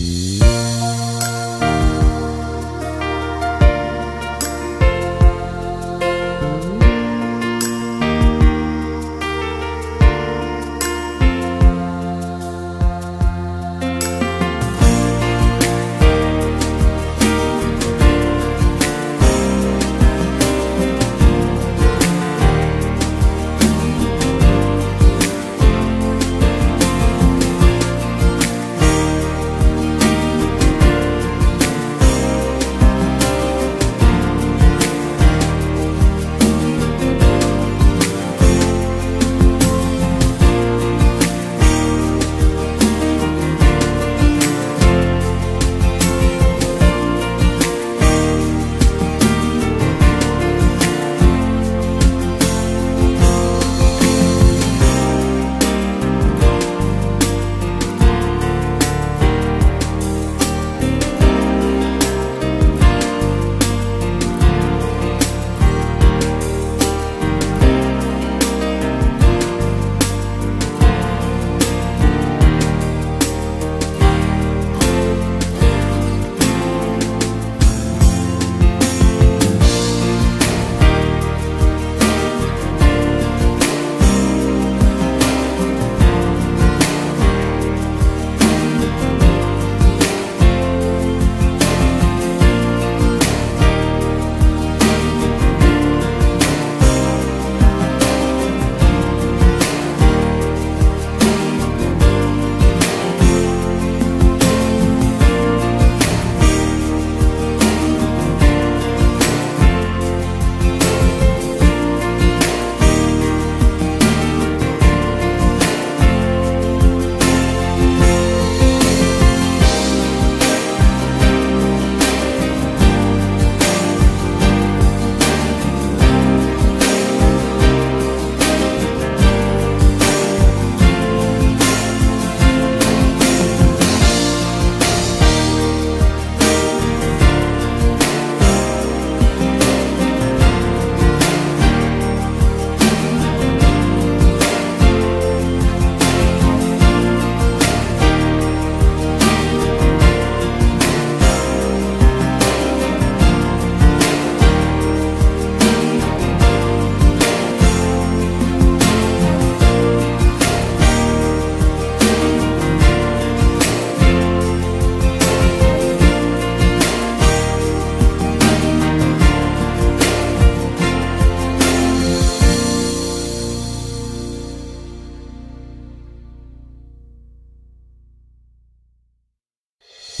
Yeah.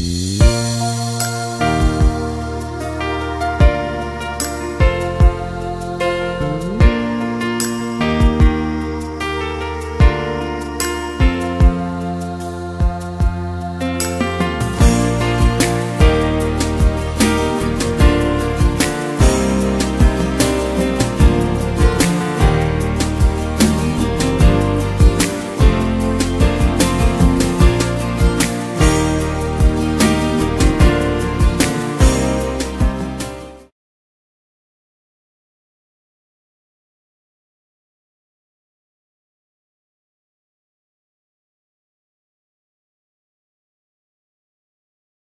Mm-hmm.